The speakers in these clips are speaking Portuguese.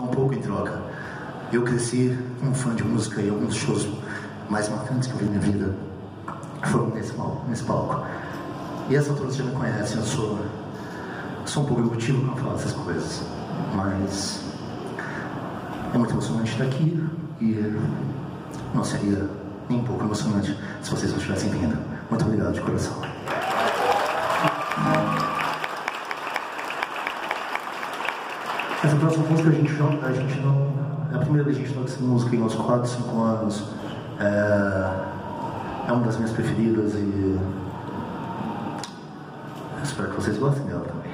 um pouco em troca. Eu cresci um fã de música e alguns shows mais marcantes que eu vi na minha vida foram nesse palco. Nesse palco. E essa altura já me conhecem, eu sou, sou um pouco emotivo quando falo essas coisas, mas é muito emocionante estar aqui e não seria nem um pouco emocionante se vocês não estivessem vindo. Muito obrigado de coração. Essa próxima música a gente, a gente não. É a primeira vez que a gente toca essa música em uns 4, 5 anos. É, é uma das minhas preferidas e. Espero que vocês gostem dela também.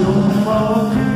拥抱。